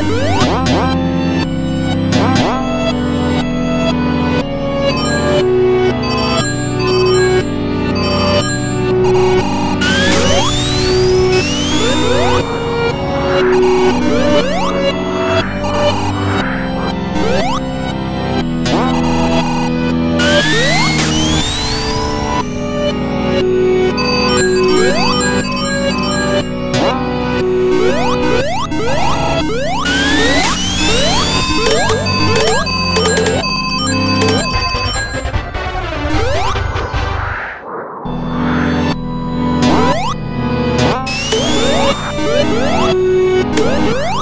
Woo! Woohoo!